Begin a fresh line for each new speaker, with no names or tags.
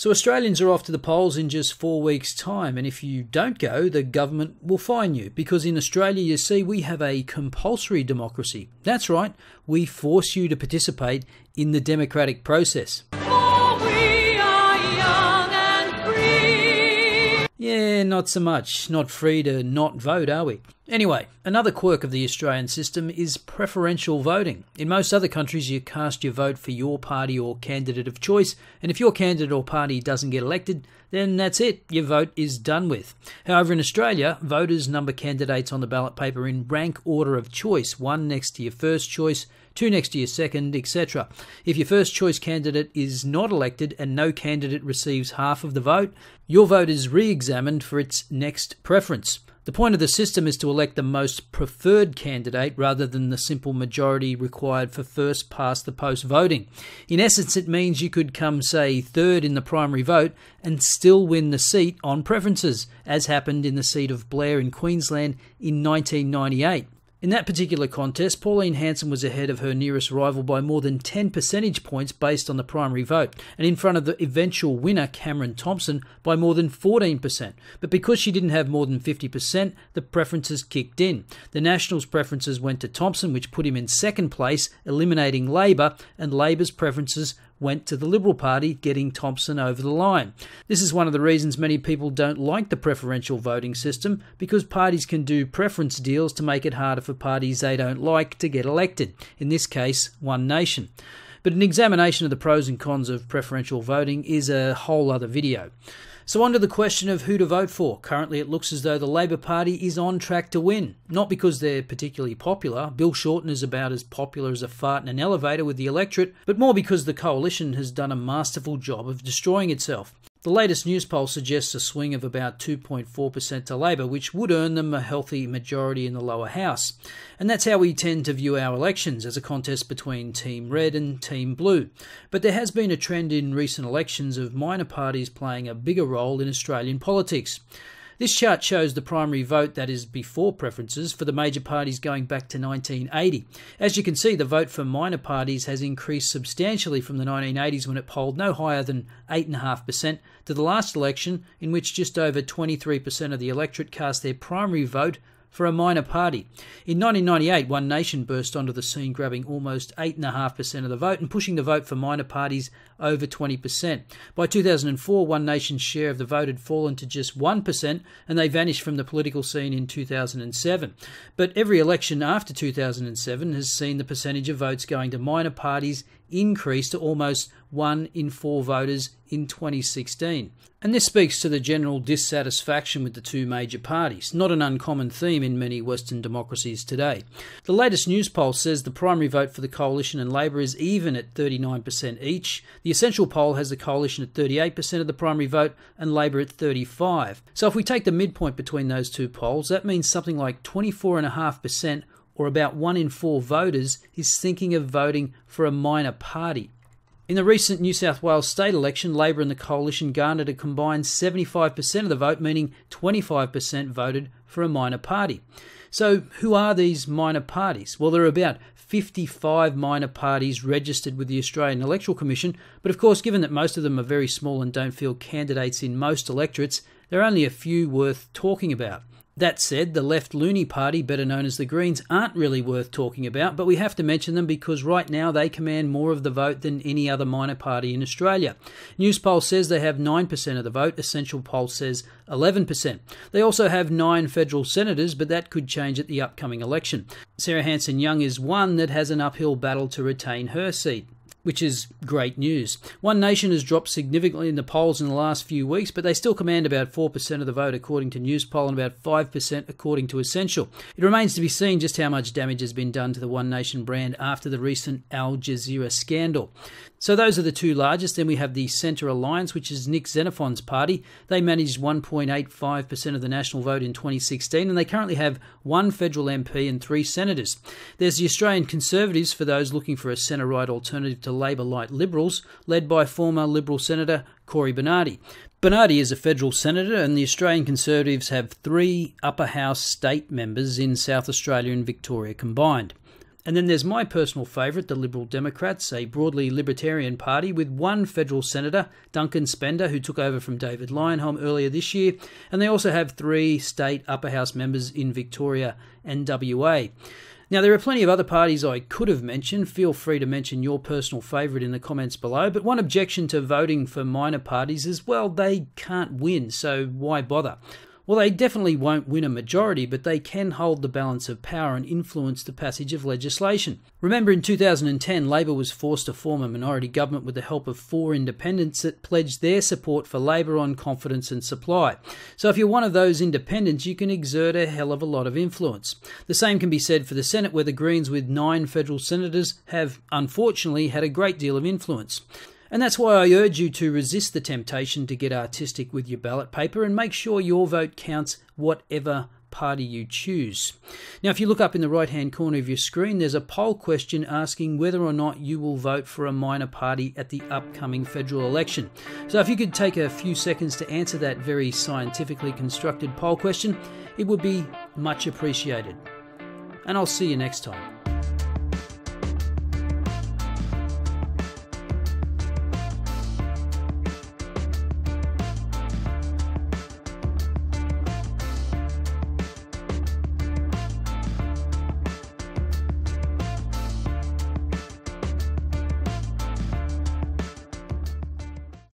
So Australians are off to the polls in just four weeks' time, and if you don't go, the government will fine you. Because in Australia, you see, we have a compulsory democracy. That's right, we force you to participate in the democratic process. Yeah, not so much. Not free to not vote, are we? Anyway, another quirk of the Australian system is preferential voting. In most other countries, you cast your vote for your party or candidate of choice, and if your candidate or party doesn't get elected, then that's it, your vote is done with. However, in Australia, voters number candidates on the ballot paper in rank order of choice, one next to your first choice, two next to your second, etc. If your first choice candidate is not elected and no candidate receives half of the vote, your vote is re examined for its next preference. The point of the system is to elect the most preferred candidate rather than the simple majority required for first past the post voting. In essence, it means you could come, say, third in the primary vote and still win the seat on preferences, as happened in the seat of Blair in Queensland in 1998. In that particular contest, Pauline Hanson was ahead of her nearest rival by more than 10 percentage points based on the primary vote, and in front of the eventual winner, Cameron Thompson, by more than 14%. But because she didn't have more than 50%, the preferences kicked in. The Nationals' preferences went to Thompson, which put him in second place, eliminating Labor, and Labor's preferences went to the Liberal Party, getting Thompson over the line. This is one of the reasons many people don't like the preferential voting system, because parties can do preference deals to make it harder for parties they don't like to get elected, in this case, One Nation. But an examination of the pros and cons of preferential voting is a whole other video. So, on to the question of who to vote for. Currently, it looks as though the Labor Party is on track to win. Not because they're particularly popular, Bill Shorten is about as popular as a fart in an elevator with the electorate, but more because the coalition has done a masterful job of destroying itself. The latest news poll suggests a swing of about 2.4% to Labor, which would earn them a healthy majority in the lower house. And that's how we tend to view our elections as a contest between Team Red and Team Blue. But there has been a trend in recent elections of minor parties playing a bigger role in Australian politics. This chart shows the primary vote that is before preferences for the major parties going back to 1980. As you can see, the vote for minor parties has increased substantially from the 1980s when it polled no higher than 8.5% to the last election, in which just over 23% of the electorate cast their primary vote for a minor party. In 1998, One Nation burst onto the scene, grabbing almost 8.5% of the vote and pushing the vote for minor parties over 20%. By 2004, One Nation's share of the vote had fallen to just 1%, and they vanished from the political scene in 2007. But every election after 2007 has seen the percentage of votes going to minor parties increase to almost one in four voters in 2016. And this speaks to the general dissatisfaction with the two major parties, not an uncommon theme in many Western democracies today. The latest news poll says the primary vote for the coalition and Labor is even at 39% each. The essential poll has the coalition at 38% of the primary vote and Labor at 35. So if we take the midpoint between those two polls, that means something like 24.5% or about one in four voters is thinking of voting for a minor party. In the recent New South Wales state election, Labor and the Coalition garnered a combined 75% of the vote, meaning 25% voted for a minor party. So, who are these minor parties? Well, there are about 55 minor parties registered with the Australian Electoral Commission, but of course, given that most of them are very small and don't field candidates in most electorates, there are only a few worth talking about. That said, the left loony party, better known as the Greens, aren't really worth talking about, but we have to mention them because right now they command more of the vote than any other minor party in Australia. Newspoll says they have 9% of the vote, Essential Poll says 11%. They also have nine federal senators, but that could change at the upcoming election. Sarah Hanson Young is one that has an uphill battle to retain her seat which is great news. One Nation has dropped significantly in the polls in the last few weeks, but they still command about 4% of the vote according to Newspoll and about 5% according to Essential. It remains to be seen just how much damage has been done to the One Nation brand after the recent Al Jazeera scandal. So those are the two largest. Then we have the Centre Alliance, which is Nick Xenophon's party. They managed 1.85% of the national vote in 2016, and they currently have one federal MP and three senators. There's the Australian Conservatives for those looking for a centre right alternative to Labor light Liberals, led by former Liberal Senator Cory Bernardi. Bernardi is a federal senator, and the Australian Conservatives have three upper house state members in South Australia and Victoria combined. And then there's my personal favourite, the Liberal Democrats, a broadly libertarian party with one federal senator, Duncan Spender, who took over from David Leyonhjelm earlier this year. And they also have three state upper house members in Victoria and WA. Now, there are plenty of other parties I could have mentioned. Feel free to mention your personal favourite in the comments below. But one objection to voting for minor parties is well, they can't win, so why bother? Well, they definitely won't win a majority, but they can hold the balance of power and influence the passage of legislation. Remember, in 2010, Labor was forced to form a minority government with the help of four independents that pledged their support for Labor on confidence and supply. So, if you're one of those independents, you can exert a hell of a lot of influence. The same can be said for the Senate, where the Greens, with nine federal senators, have unfortunately had a great deal of influence. And that's why I urge you to resist the temptation to get artistic with your ballot paper and make sure your vote counts whatever party you choose. Now, if you look up in the right hand corner of your screen, there's a poll question asking whether or not you will vote for a minor party at the upcoming federal election. So, if you could take a few seconds to answer that very scientifically constructed poll question, it would be much appreciated. And I'll see you next time.